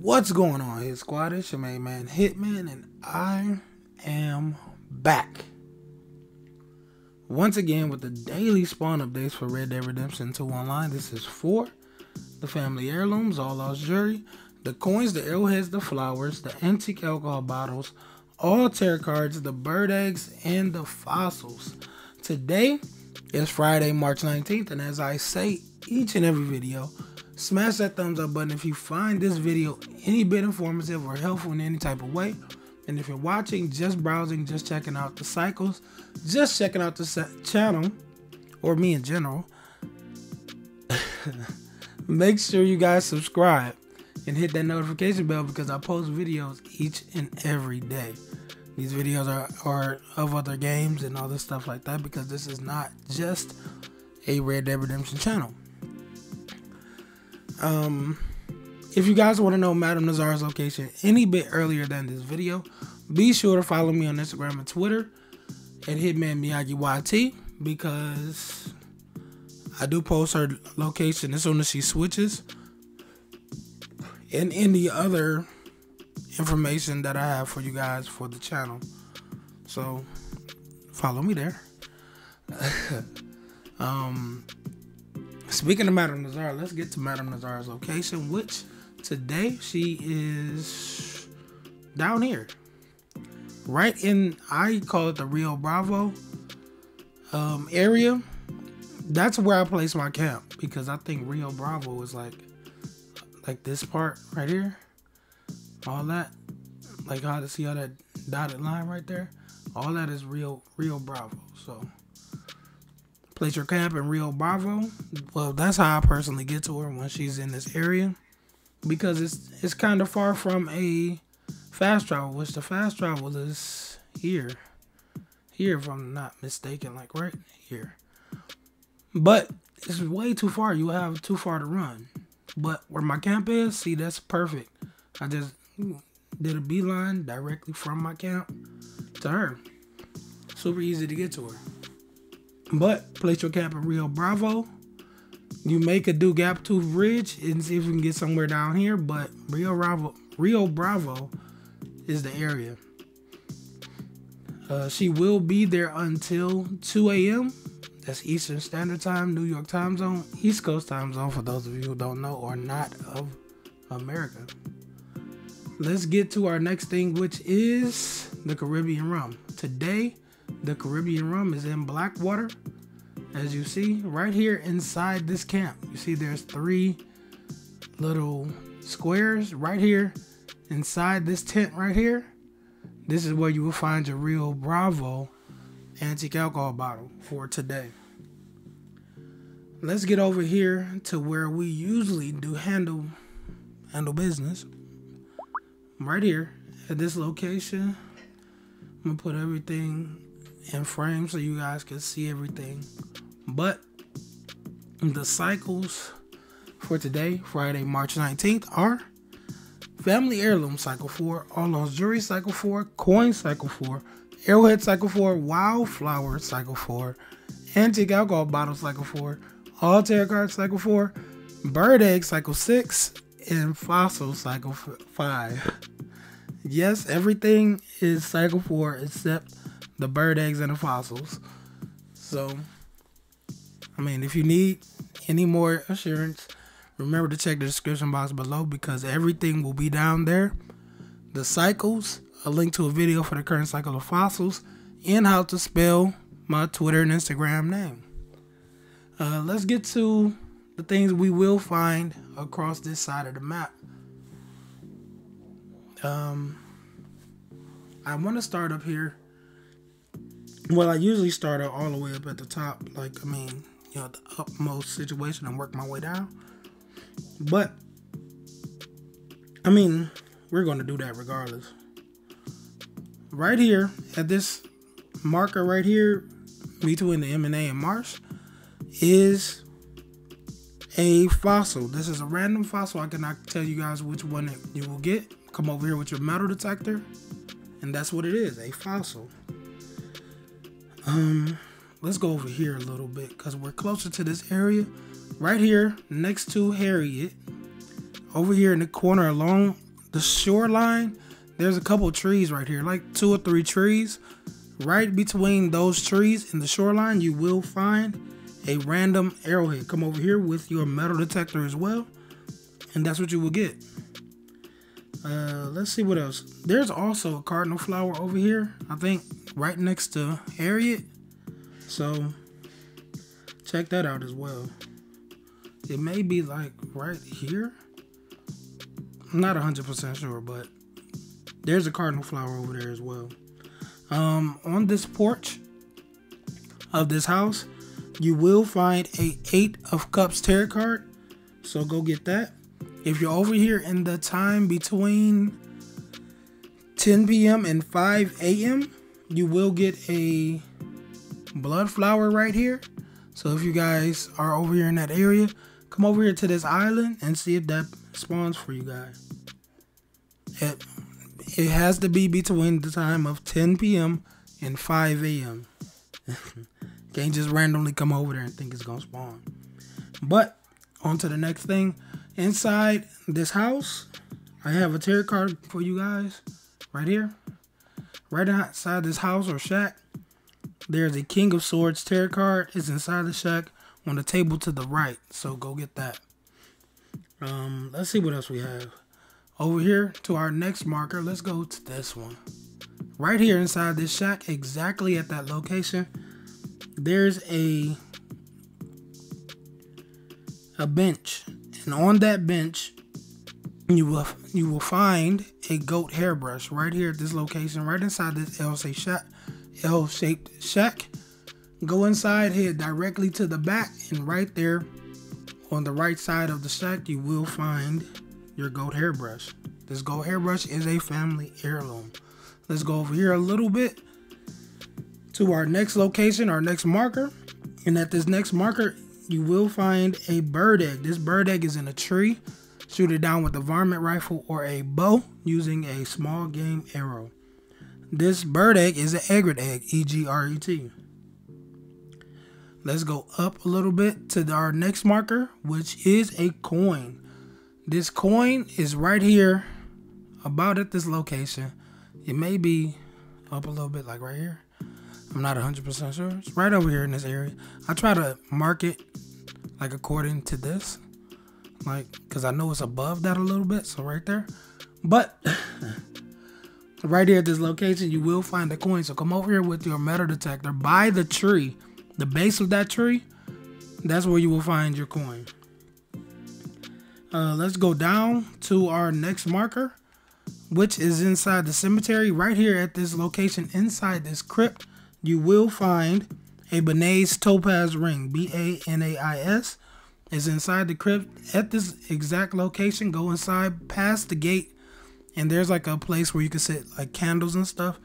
What's going on, here, Squad? It's your main man, Hitman, and I am back. Once again with the daily spawn updates for Red Dead Redemption 2 Online. This is for the family heirlooms, all lost jewelry, the coins, the arrowheads, the flowers, the antique alcohol bottles, all tarot cards, the bird eggs, and the fossils. Today is Friday, March 19th, and as I say each and every video, Smash that thumbs up button if you find this video any bit informative or helpful in any type of way. And if you're watching, just browsing, just checking out the cycles, just checking out the channel, or me in general, make sure you guys subscribe and hit that notification bell because I post videos each and every day. These videos are, are of other games and this stuff like that because this is not just a Red Dead Redemption channel. Um, if you guys want to know Madame Nazar's location any bit earlier than this video, be sure to follow me on Instagram and Twitter at Hitman Miyagii YT because I do post her location as soon as she switches and any other information that I have for you guys for the channel. So follow me there. um Speaking of Madame Nazar, let's get to Madame Nazar's location, which today she is down here. Right in, I call it the Rio Bravo um, area. That's where I place my camp because I think Rio Bravo is like, like this part right here. All that, like how to see all that dotted line right there. All that is Rio, Rio Bravo. So place your camp in Rio Bravo. Well, that's how I personally get to her when she's in this area because it's it's kind of far from a fast travel, which the fast travel is here, here if I'm not mistaken, like right here. But it's way too far. You have too far to run. But where my camp is, see, that's perfect. I just did a beeline directly from my camp to her. Super easy to get to her. But place your cap in Rio Bravo. You make a do Gaptooth Ridge and see if we can get somewhere down here. But Rio Bravo, Rio Bravo is the area. Uh, she will be there until 2 a.m. That's Eastern Standard Time, New York time zone, East Coast time zone for those of you who don't know or not of America. Let's get to our next thing, which is the Caribbean rum. Today, the Caribbean rum is in Blackwater. As you see right here inside this camp, you see there's three little squares right here inside this tent right here. This is where you will find your real Bravo antique alcohol bottle for today. Let's get over here to where we usually do handle handle business. Right here at this location. I'm gonna put everything in frame so you guys can see everything. But the cycles for today, Friday, March 19th, are Family Heirloom Cycle 4, All Lost Jewelry Cycle 4, Coin Cycle 4, Arrowhead Cycle 4, Wildflower Cycle 4, Antique Alcohol Bottle Cycle 4, All Tarot Card Cycle 4, Bird Egg Cycle 6, and Fossil Cycle 5. Yes, everything is Cycle 4 except the bird eggs and the fossils. So, I mean, if you need any more assurance, remember to check the description box below because everything will be down there. The cycles, a link to a video for the current cycle of fossils, and how to spell my Twitter and Instagram name. Uh, let's get to the things we will find across this side of the map. Um, I want to start up here well, I usually start all the way up at the top, like I mean, you know, the upmost situation and work my way down. But I mean, we're going to do that regardless. Right here at this marker right here between the M&A and Mars is a fossil. This is a random fossil. I cannot tell you guys which one you will get. Come over here with your metal detector, and that's what it is, a fossil. Um, let's go over here a little bit because we're closer to this area. Right here, next to Harriet, over here in the corner along the shoreline, there's a couple trees right here, like two or three trees. Right between those trees and the shoreline, you will find a random arrowhead. Come over here with your metal detector as well, and that's what you will get. Uh, let's see what else. There's also a cardinal flower over here. I think right next to Harriet. So check that out as well. It may be like right here. I'm not 100% sure, but there's a cardinal flower over there as well. Um, on this porch of this house, you will find a eight of cups tarot card. So go get that. If you're over here in the time between 10 p.m. and 5 a.m., you will get a blood flower right here. So if you guys are over here in that area, come over here to this island and see if that spawns for you guys. It, it has to be between the time of 10 p.m. and 5 a.m. Can't just randomly come over there and think it's gonna spawn. But on to the next thing. Inside this house, I have a tarot card for you guys right here. Right outside this house or shack, there's a King of Swords tarot card. It's inside the shack on the table to the right. So go get that. Um, let's see what else we have. Over here to our next marker, let's go to this one. Right here inside this shack, exactly at that location, there's a a bench. And on that bench, you will you will find a goat hairbrush right here at this location, right inside this L-shaped shack. L-shaped shack. Go inside, head directly to the back, and right there on the right side of the shack, you will find your goat hairbrush. This goat hairbrush is a family heirloom. Let's go over here a little bit to our next location, our next marker. And at this next marker, you will find a bird egg. This bird egg is in a tree. Shoot it down with a varmint rifle or a bow using a small game arrow. This bird egg is an egret egg, E G R E T. Let's go up a little bit to our next marker, which is a coin. This coin is right here, about at this location. It may be up a little bit, like right here. I'm not 100% sure. It's right over here in this area. I try to mark it like according to this, like because I know it's above that a little bit. So right there, but right here at this location, you will find a coin. So come over here with your metal detector by the tree, the base of that tree. That's where you will find your coin. Uh, let's go down to our next marker, which is inside the cemetery. Right here at this location, inside this crypt, you will find a Banais topaz ring. B A N A I S is inside the crypt at this exact location. Go inside, past the gate, and there's like a place where you can sit like candles and stuff.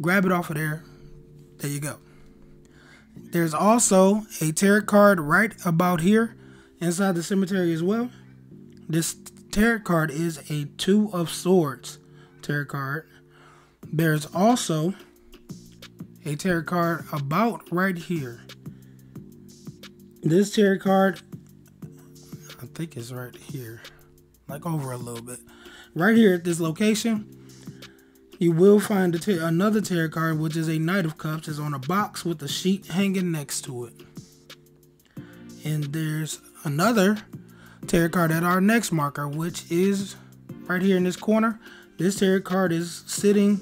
Grab it off of there. There you go. There's also a tarot card right about here inside the cemetery as well. This tarot card is a Two of Swords tarot card. There's also a tarot card about right here. This tarot card, I think it's right here, like over a little bit. Right here at this location, you will find another tarot card, which is a Knight of Cups, is on a box with a sheet hanging next to it. And there's another tarot card at our next marker, which is right here in this corner. This tarot card is sitting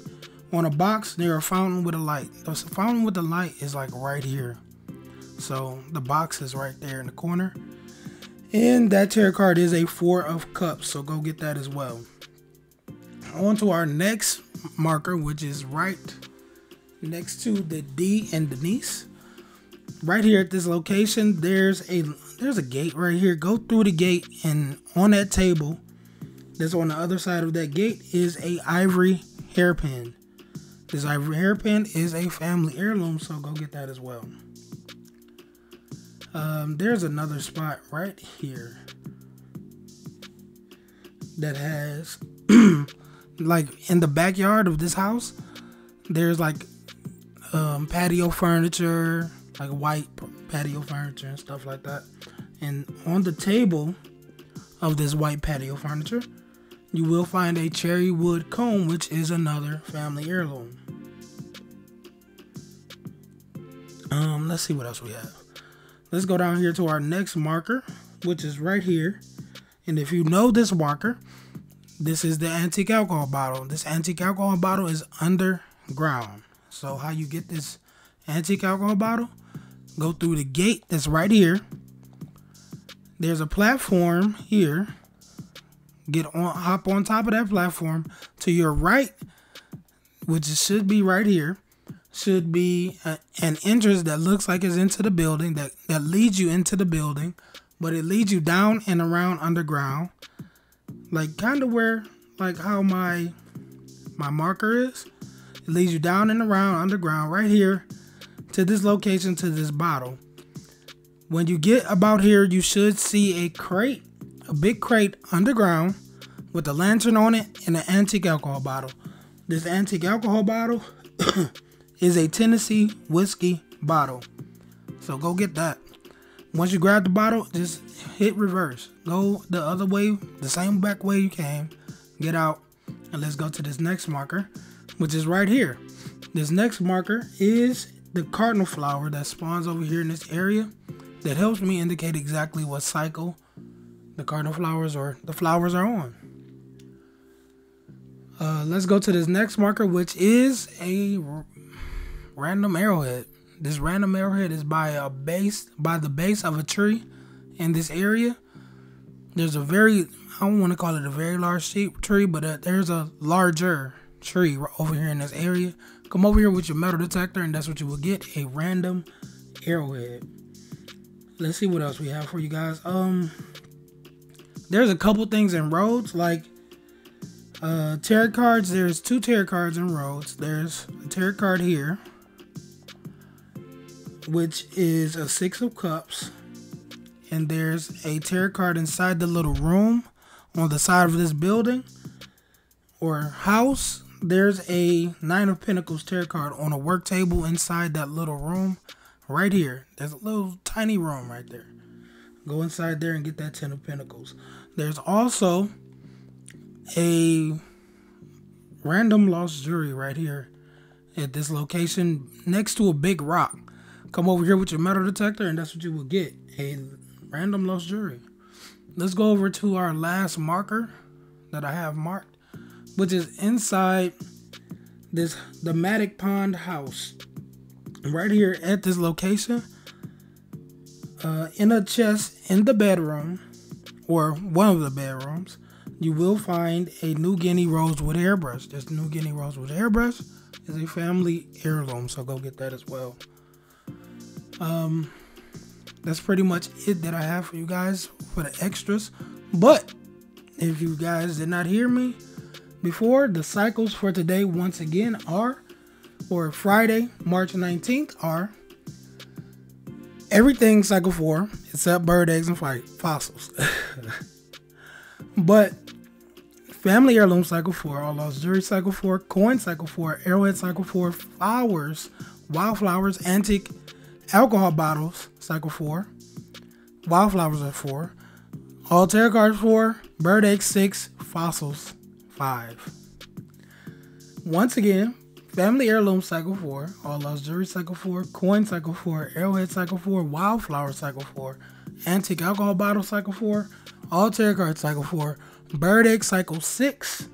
on a box near a fountain with a light. The fountain with the light is like right here. So the box is right there in the corner. And that tarot card is a four of cups. So go get that as well. On to our next marker, which is right next to the D and Denis. Right here at this location, there's a there's a gate right here. Go through the gate, and on that table, that's on the other side of that gate, is a ivory hairpin. This ivory hairpin is a family heirloom, so go get that as well. Um, there's another spot right here that has, like, in the backyard of this house, there's like um, patio furniture, like white patio furniture and stuff like that. And on the table of this white patio furniture, you will find a cherry wood comb, which is another family heirloom. Um, let's see what else we have. Let's go down here to our next marker, which is right here. And if you know this marker, this is the antique alcohol bottle. This antique alcohol bottle is underground. So how you get this antique alcohol bottle? Go through the gate that's right here. There's a platform here. Get on hop on top of that platform. To your right, which should be right here, should be a, an entrance that looks like it's into the building that, that leads you into the building, but it leads you down and around underground. Like kind of where like how my my marker is. It leads you down and around underground right here to this location to this bottle. When you get about here, you should see a crate, a big crate underground with a lantern on it and an antique alcohol bottle. This antique alcohol bottle is a Tennessee whiskey bottle. So go get that. Once you grab the bottle, just hit reverse. Go the other way, the same back way you came. Get out, and let's go to this next marker, which is right here. This next marker is the cardinal flower that spawns over here in this area that helps me indicate exactly what cycle the cardinal flowers or the flowers are on. Uh, let's go to this next marker, which is a random arrowhead. This random arrowhead is by a base, by the base of a tree in this area. There's a very, I don't want to call it a very large tree, but uh, there's a larger tree over here in this area. Come over here with your metal detector, and that's what you will get a random arrowhead. Let's see what else we have for you guys. Um, there's a couple things in Rhodes like uh, tarot cards. There's two tarot cards in Rhodes. There's a tarot card here, which is a six of cups, and there's a tarot card inside the little room on the side of this building or house. There's a nine of pentacles tarot card on a work table inside that little room right here. There's a little tiny room right there. Go inside there and get that Ten of Pentacles. There's also a random lost jewelry right here at this location next to a big rock. Come over here with your metal detector, and that's what you will get a random lost jewelry. Let's go over to our last marker that I have marked, which is inside this the Mattock Pond house right here at this location uh, in a chest in the bedroom or one of the bedrooms you will find a New Guinea rosewood airbrush. This New Guinea rosewood airbrush is a family heirloom, so go get that as well. Um, that's pretty much it that I have for you guys for the extras. But if you guys did not hear me before, the cycles for today once again are or Friday, March 19th are everything cycle four except bird eggs and fossils. but family heirloom cycle four, all lost jewelry cycle four, coin cycle four, arrowhead cycle four, flowers, wildflowers, antique alcohol bottles cycle four, wildflowers are four, all tarot cards four, bird eggs six, fossils five. Once again, Family Heirloom Cycle 4, All Lost Jewelry Cycle 4, Coin Cycle 4, Arrowhead Cycle 4, Wildflower Cycle 4, Antique Alcohol Bottle Cycle 4, All Tarot Card Cycle 4, Bird Egg Cycle 6,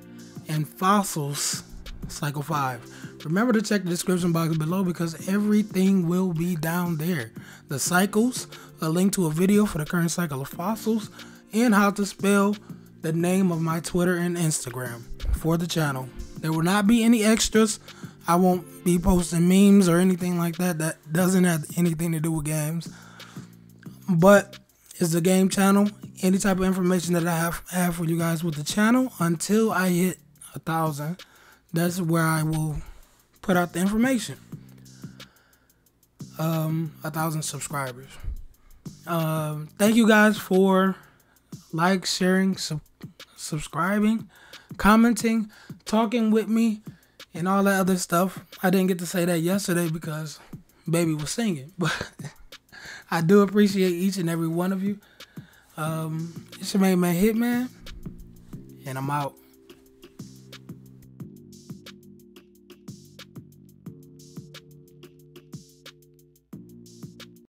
and Fossils Cycle 5. Remember to check the description box below because everything will be down there. The cycles, a link to a video for the current cycle of fossils, and how to spell the name of my Twitter and Instagram for the channel. There will not be any extras I won't be posting memes or anything like that that doesn't have anything to do with games. But it's the game channel. Any type of information that I have have for you guys with the channel until I hit a thousand, that's where I will put out the information. Um, a thousand subscribers. Um, thank you guys for like, sharing, sub- subscribing, commenting, talking with me and all that other stuff. I didn't get to say that yesterday because baby was singing, but I do appreciate each and every one of you. Um, it's your main man Hitman, and I'm out.